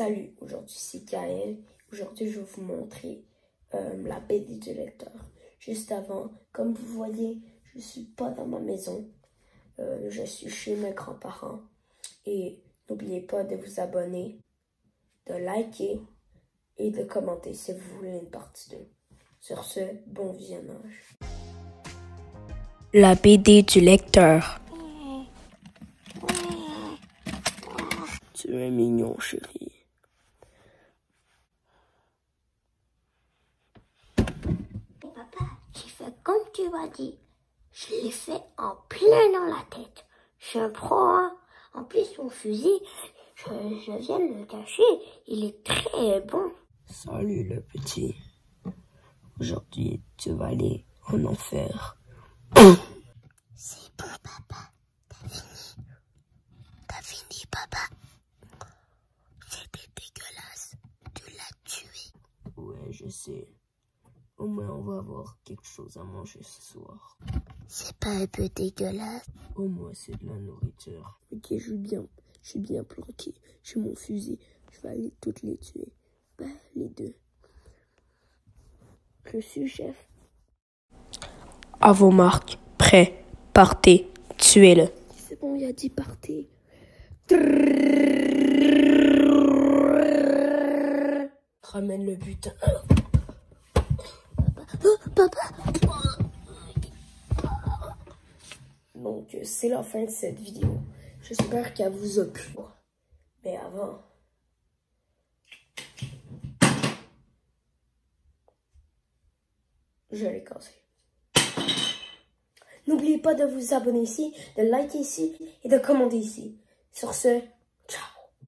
Salut, aujourd'hui c'est Gaël. Aujourd'hui je vais vous montrer euh, la BD du lecteur. Juste avant, comme vous voyez, je suis pas dans ma maison. Euh, je suis chez mes grands-parents. Et n'oubliez pas de vous abonner, de liker et de commenter si vous voulez une partie 2. Sur ce, bon visionnage. La BD du lecteur. Tu es mignon, chérie. Papa, j'ai fait m'as dit. Je l'ai fait en plein dans la tête. Je suis un pro, hein. En plus, mon fusil, je, je viens de le cacher. Il est très bon. Salut le petit. Aujourd'hui, tu vas aller en enfer. C'est bon, papa. T'as fini. T'as fini, papa. C'était dégueulasse. Tu l'as tué. Ouais, je sais. Au moins, on va avoir quelque chose à manger ce soir. C'est pas un peu dégueulasse? Au moins, c'est de la nourriture. Ok, je suis bien. Je suis bien planqué. J'ai mon fusil. Je vais aller toutes les tuer. Bah, les deux. Je suis chef. À vos marques. Prêt. Partez. Tuez-le. C'est bon, il a dit partez. Ramène le butin. Donc, euh, c'est la fin de cette vidéo. J'espère qu'elle vous a plu. Mais avant... Je l'ai cassé. N'oubliez pas de vous abonner ici, de liker ici et de commenter ici. Sur ce,